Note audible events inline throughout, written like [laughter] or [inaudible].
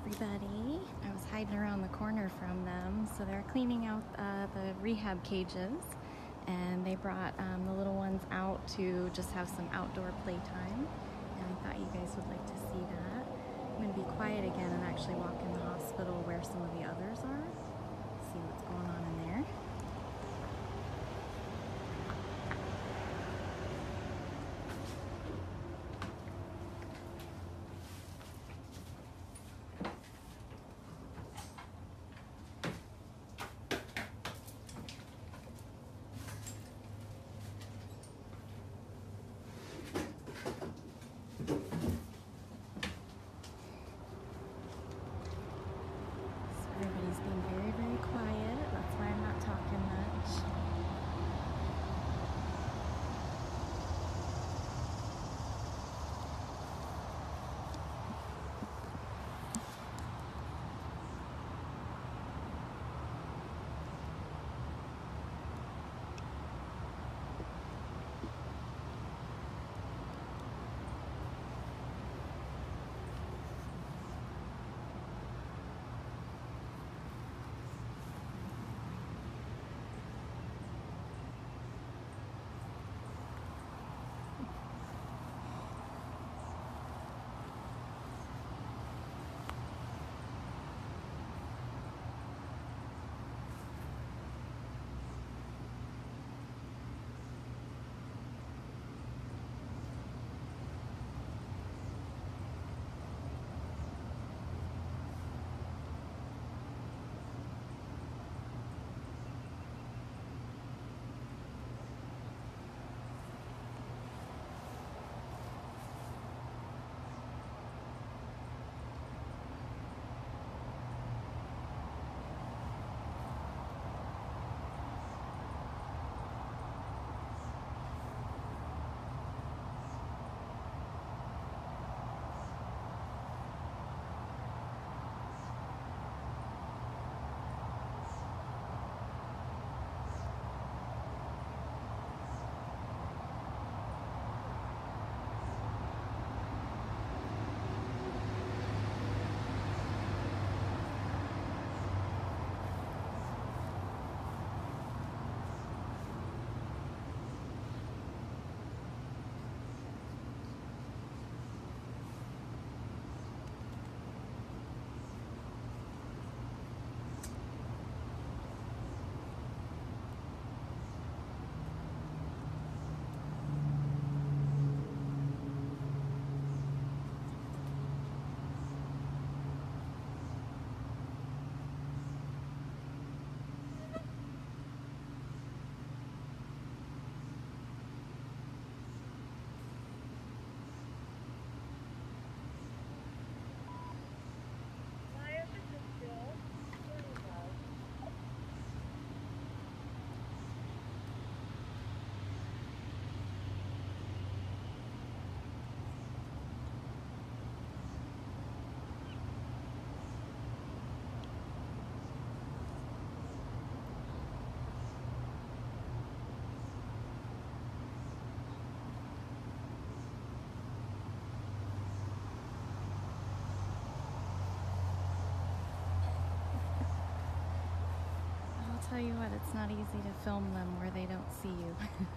everybody. I was hiding around the corner from them, so they're cleaning out uh, the rehab cages, and they brought um, the little ones out to just have some outdoor playtime. And I thought you guys would like to see that. I'm going to be quiet again and actually walk in the hospital where some of the others are, tell you what, it's not easy to film them where they don't see you. [laughs]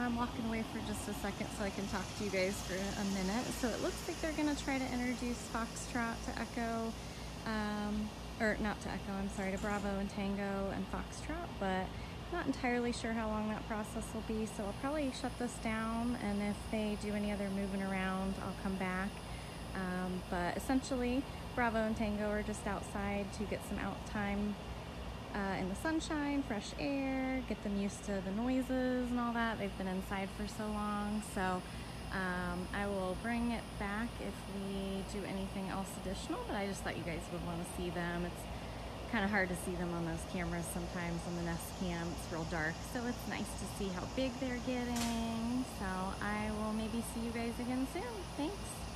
I'm walking away for just a second so I can talk to you guys for a minute. So it looks like they're gonna try to introduce Foxtrot to Echo, um, or not to Echo, I'm sorry, to Bravo and Tango and Foxtrot, but not entirely sure how long that process will be. So I'll probably shut this down and if they do any other moving around, I'll come back. Um, but essentially, Bravo and Tango are just outside to get some out time uh, in the sunshine, fresh air, get them used to the noises and all that. They've been inside for so long. So um, I will bring it back if we do anything else additional, but I just thought you guys would want to see them. It's kind of hard to see them on those cameras sometimes on the Nest Cam. It's real dark, so it's nice to see how big they're getting. So I will maybe see you guys again soon. Thanks.